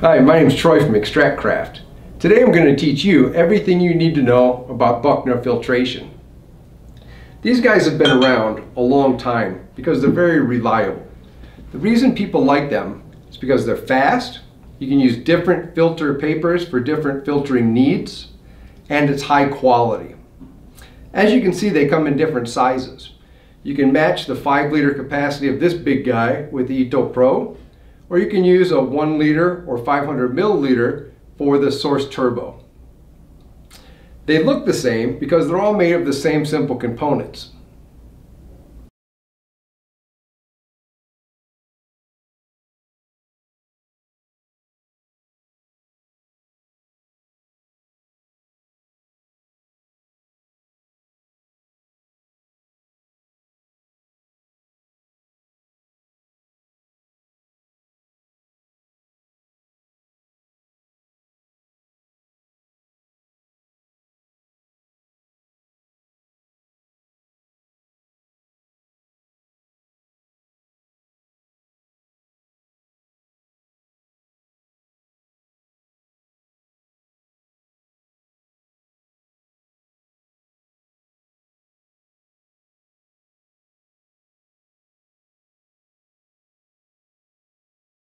Hi, my name is Troy from ExtractCraft. Today I'm going to teach you everything you need to know about Buchner filtration. These guys have been around a long time because they're very reliable. The reason people like them is because they're fast, you can use different filter papers for different filtering needs, and it's high quality. As you can see, they come in different sizes. You can match the 5 liter capacity of this big guy with the EtOH Pro, or you can use a 1 liter or 500 milliliter for the Source Turbo. They look the same because they're all made of the same simple components.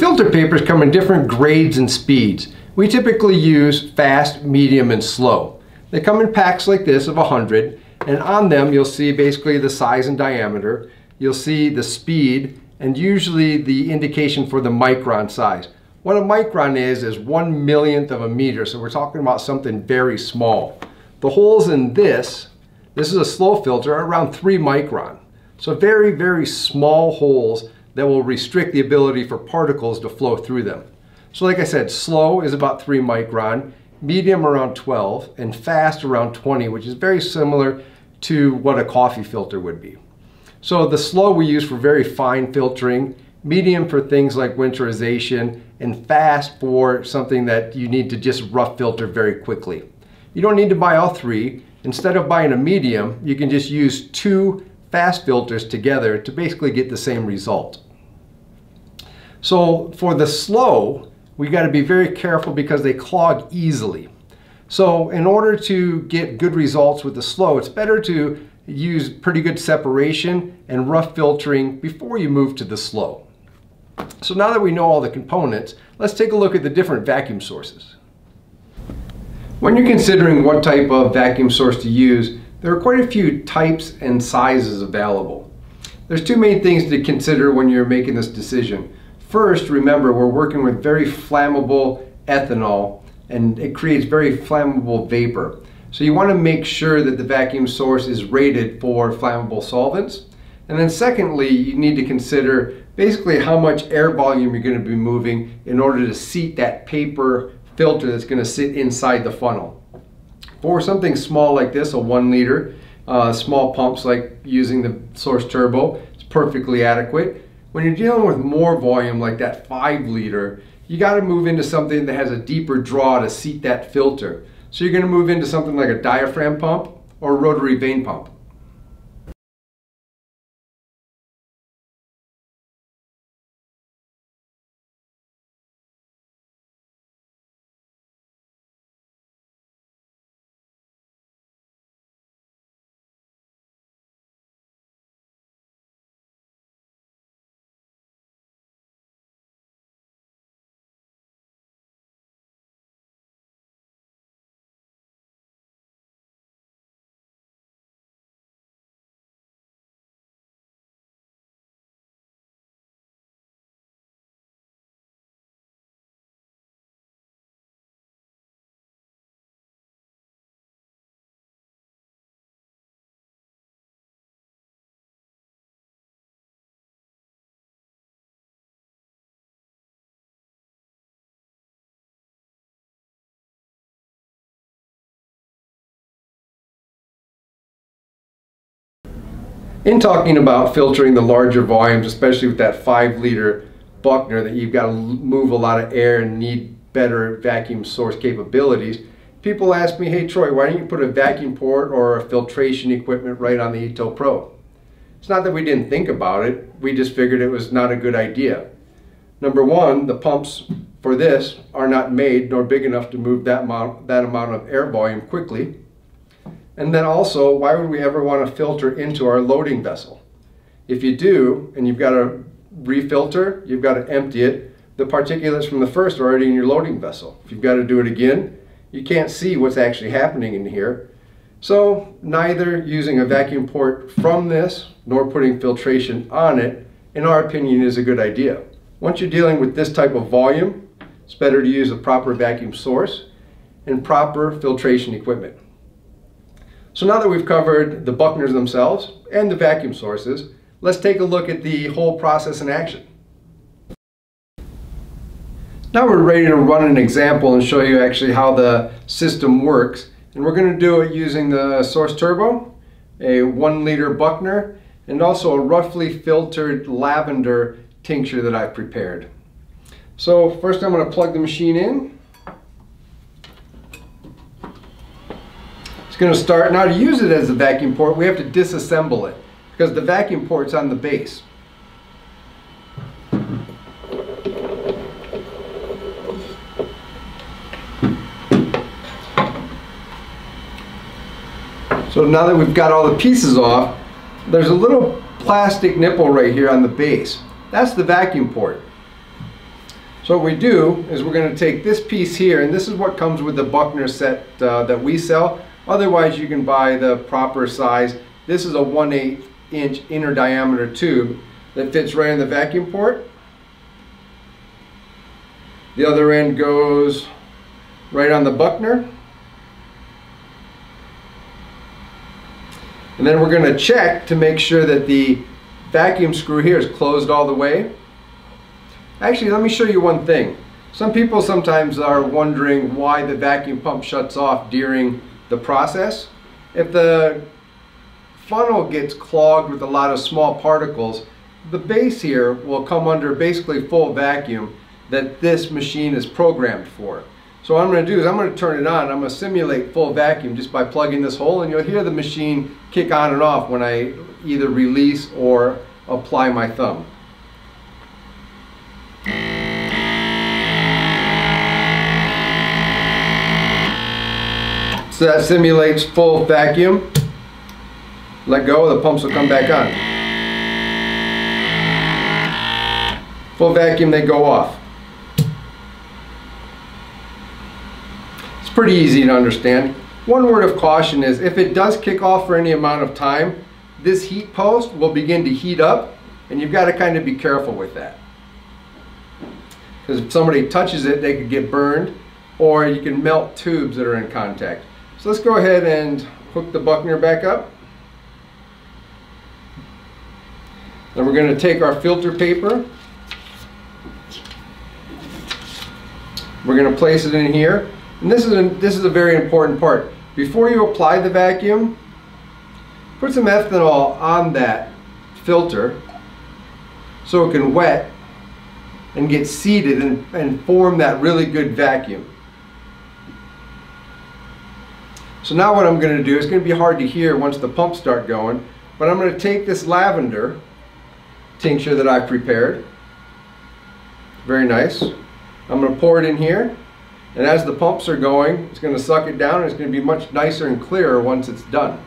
Filter papers come in different grades and speeds. We typically use fast, medium, and slow. They come in packs like this of 100, and on them you'll see basically the size and diameter. You'll see the speed, and usually the indication for the micron size. What a micron is, is one millionth of a meter, so we're talking about something very small. The holes in this, this is a slow filter, are around three micron. So very, very small holes that will restrict the ability for particles to flow through them. So like I said, slow is about 3 micron, medium around 12, and fast around 20, which is very similar to what a coffee filter would be. So the slow we use for very fine filtering, medium for things like winterization, and fast for something that you need to just rough filter very quickly. You don't need to buy all three. Instead of buying a medium, you can just use two fast filters together to basically get the same result. So for the slow, we got to be very careful because they clog easily. So in order to get good results with the slow, it's better to use pretty good separation and rough filtering before you move to the slow. So now that we know all the components, let's take a look at the different vacuum sources. When you're considering what type of vacuum source to use, there are quite a few types and sizes available. There's two main things to consider when you're making this decision. First, remember we're working with very flammable ethanol and it creates very flammable vapor. So you want to make sure that the vacuum source is rated for flammable solvents. And then secondly, you need to consider basically how much air volume you're going to be moving in order to seat that paper filter that's going to sit inside the funnel. For something small like this, a one liter, uh, small pumps like using the Source Turbo, it's perfectly adequate. When you're dealing with more volume like that five liter, you got to move into something that has a deeper draw to seat that filter. So you're going to move into something like a diaphragm pump or a rotary vane pump. In talking about filtering the larger volumes, especially with that five liter Buchner that you've got to move a lot of air and need better vacuum source capabilities, people ask me, hey Troy, why don't you put a vacuum port or a filtration equipment right on the EtOH Pro? It's not that we didn't think about it, we just figured it was not a good idea. Number one, the pumps for this are not made nor big enough to move that amount, that amount of air volume quickly. And then also, why would we ever want to filter into our loading vessel? If you do, and you've got to refilter, you've got to empty it, the particulates from the first are already in your loading vessel. If you've got to do it again, you can't see what's actually happening in here. So neither using a vacuum port from this nor putting filtration on it, in our opinion, is a good idea. Once you're dealing with this type of volume, it's better to use a proper vacuum source and proper filtration equipment. So now that we've covered the Buchners themselves and the vacuum sources, let's take a look at the whole process in action. Now we're ready to run an example and show you actually how the system works. And we're going to do it using the Source Turbo, a one liter Buchner, and also a roughly filtered lavender tincture that I've prepared. So first I'm going to plug the machine in. Going to start. Now to use it as a vacuum port, we have to disassemble it because the vacuum port's on the base. So now that we've got all the pieces off, there's a little plastic nipple right here on the base. That's the vacuum port. So what we do is we're going to take this piece here, and this is what comes with the Buchner set uh, that we sell. Otherwise, you can buy the proper size. This is a 1 8 inch inner diameter tube that fits right in the vacuum port. The other end goes right on the Buchner. And then we're going to check to make sure that the vacuum screw here is closed all the way. Actually, let me show you one thing. Some people sometimes are wondering why the vacuum pump shuts off during the process. If the funnel gets clogged with a lot of small particles, the base here will come under basically full vacuum that this machine is programmed for. So what I'm going to do is I'm going to turn it on. I'm going to simulate full vacuum just by plugging this hole and you'll hear the machine kick on and off when I either release or apply my thumb. So that simulates full vacuum. Let go, the pumps will come back on. Full vacuum, they go off. It's pretty easy to understand. One word of caution is if it does kick off for any amount of time, this heat post will begin to heat up and you've got to kind of be careful with that. Because if somebody touches it, they could get burned or you can melt tubes that are in contact. So let's go ahead and hook the Buchner back up. Then we're going to take our filter paper. We're going to place it in here. And this is, a, this is a very important part. Before you apply the vacuum, put some ethanol on that filter so it can wet and get seated and, and form that really good vacuum. So now what I'm going to do, it's going to be hard to hear once the pumps start going, but I'm going to take this lavender tincture that I've prepared. Very nice. I'm going to pour it in here, and as the pumps are going, it's going to suck it down, and it's going to be much nicer and clearer once it's done.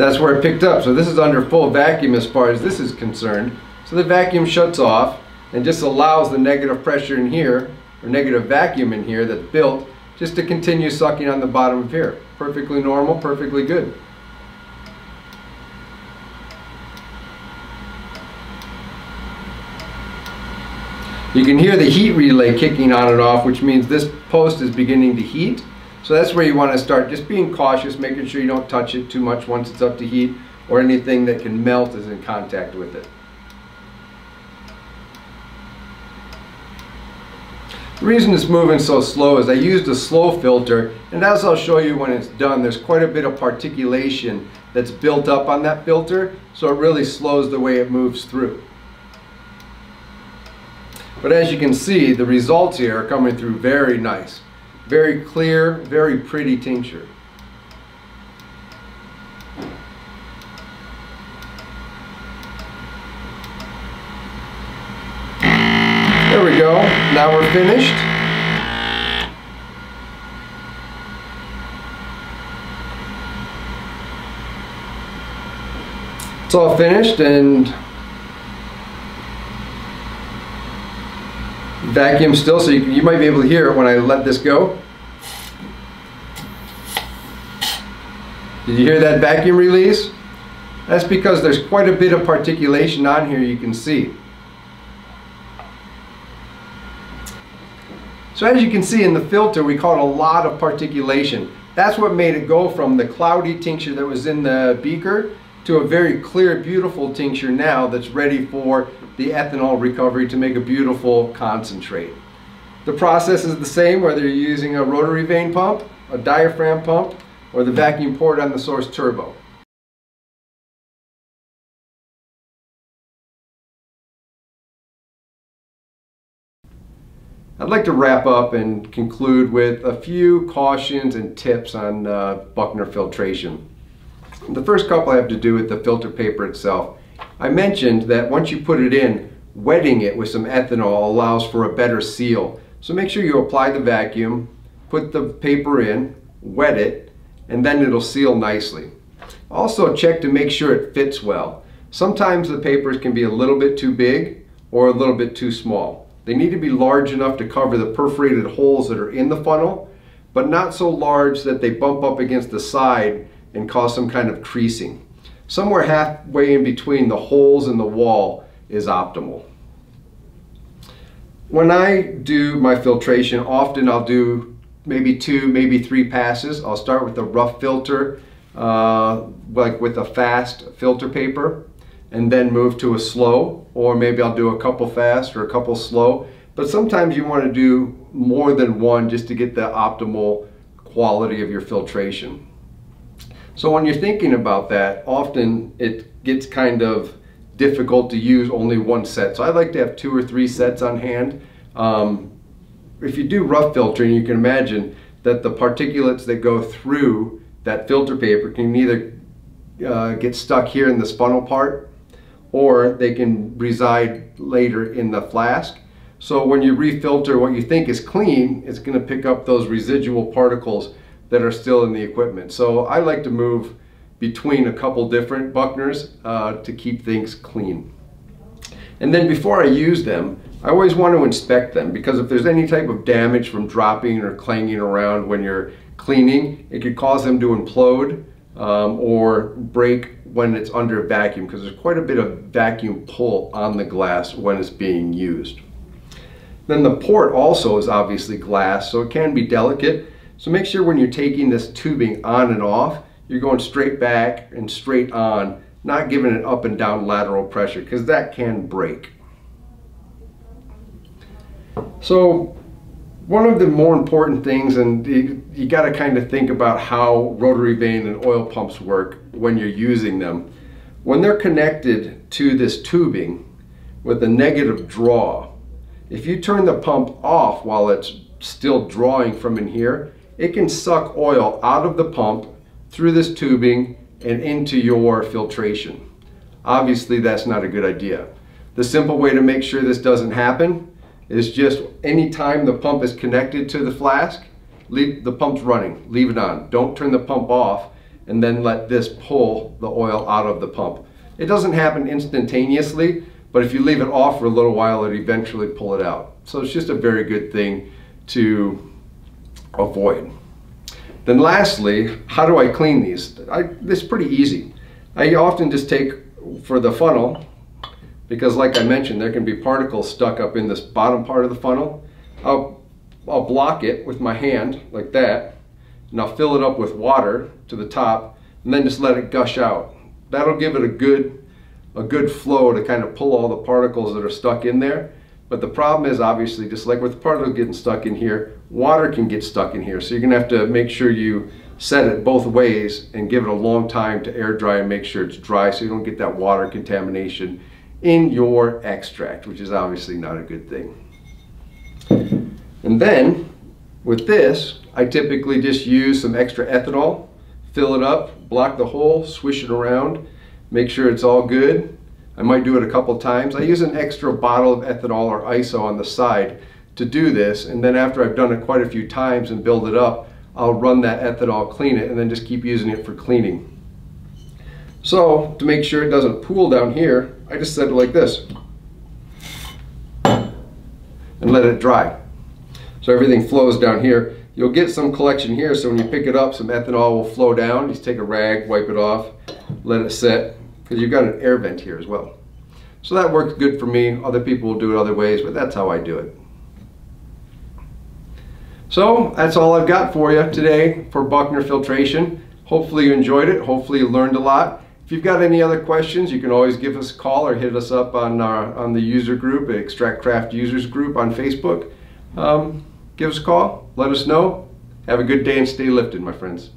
That's where it picked up. So this is under full vacuum as far as this is concerned. So the vacuum shuts off and just allows the negative pressure in here, or negative vacuum in here that's built, just to continue sucking on the bottom of here. Perfectly normal, perfectly good. You can hear the heat relay kicking on and off, which means this post is beginning to heat. So that's where you want to start, just being cautious, making sure you don't touch it too much once it's up to heat, or anything that can melt is in contact with it. The reason it's moving so slow is I used a slow filter, and as I'll show you when it's done, there's quite a bit of particulation that's built up on that filter, so it really slows the way it moves through. But as you can see, the results here are coming through very nice. Very clear, very pretty tincture. There we go. Now we're finished. It's all finished and vacuum still, so you, you might be able to hear it when I let this go. Did you hear that vacuum release? That's because there's quite a bit of particulation on here you can see. So as you can see in the filter, we caught a lot of particulation. That's what made it go from the cloudy tincture that was in the beaker to a very clear, beautiful tincture now that's ready for the ethanol recovery to make a beautiful concentrate. The process is the same whether you're using a rotary vane pump, a diaphragm pump, or the vacuum port on the source turbo. I'd like to wrap up and conclude with a few cautions and tips on uh, Buchner filtration. The first couple I have to do with the filter paper itself. I mentioned that once you put it in, wetting it with some ethanol allows for a better seal. So make sure you apply the vacuum, put the paper in, wet it, and then it'll seal nicely. Also check to make sure it fits well. Sometimes the papers can be a little bit too big or a little bit too small. They need to be large enough to cover the perforated holes that are in the funnel, but not so large that they bump up against the side and cause some kind of creasing. Somewhere halfway in between the holes in the wall is optimal. When I do my filtration, often I'll do maybe two, maybe three passes. I'll start with a rough filter, uh, like with a fast filter paper, and then move to a slow, or maybe I'll do a couple fast or a couple slow. But sometimes you want to do more than one just to get the optimal quality of your filtration. So when you're thinking about that, often it gets kind of difficult to use only one set. So I like to have two or three sets on hand. Um, if you do rough filtering, you can imagine that the particulates that go through that filter paper can either uh, get stuck here in this funnel part or they can reside later in the flask. So when you refilter what you think is clean, it's going to pick up those residual particles that are still in the equipment. So I like to move between a couple different Buchners uh, to keep things clean. And then before I use them, I always want to inspect them because if there's any type of damage from dropping or clanging around when you're cleaning, it could cause them to implode um, or break when it's under vacuum because there's quite a bit of vacuum pull on the glass when it's being used. Then the port also is obviously glass, so it can be delicate. So make sure when you're taking this tubing on and off, you're going straight back and straight on, not giving it up and down lateral pressure because that can break. So one of the more important things, and you, you got to kind of think about how rotary vane and oil pumps work when you're using them. When they're connected to this tubing with a negative draw, if you turn the pump off while it's still drawing from in here, it can suck oil out of the pump through this tubing and into your filtration. Obviously, that's not a good idea. The simple way to make sure this doesn't happen is just anytime the pump is connected to the flask, leave the pump's running, leave it on. Don't turn the pump off and then let this pull the oil out of the pump. It doesn't happen instantaneously, but if you leave it off for a little while, it eventually pull it out. So it's just a very good thing to avoid. Then lastly, how do I clean these? I, this is pretty easy. I often just take, for the funnel, because like I mentioned, there can be particles stuck up in this bottom part of the funnel. I'll, I'll block it with my hand like that, and I'll fill it up with water to the top, and then just let it gush out. That'll give it a good, a good flow to kind of pull all the particles that are stuck in there. But the problem is obviously, just like with the particles getting stuck in here, water can get stuck in here. So you're gonna have to make sure you set it both ways and give it a long time to air dry and make sure it's dry so you don't get that water contamination in your extract, which is obviously not a good thing. And then with this, I typically just use some extra ethanol, fill it up, block the hole, swish it around, make sure it's all good. I might do it a couple times. I use an extra bottle of ethanol or ISO on the side to do this. And then after I've done it quite a few times and build it up, I'll run that ethanol, clean it, and then just keep using it for cleaning. So to make sure it doesn't pool down here, I just set it like this and let it dry. So everything flows down here. You'll get some collection here, so when you pick it up, some ethanol will flow down. Just take a rag, wipe it off, let it set, because you've got an air vent here as well. So that works good for me. Other people will do it other ways, but that's how I do it. So that's all I've got for you today for Buchner filtration. Hopefully you enjoyed it. Hopefully you learned a lot. If you've got any other questions, you can always give us a call or hit us up on our, on the user group, ExtractCraft Users Group on Facebook. Um, give us a call, let us know. Have a good day and stay lifted, my friends.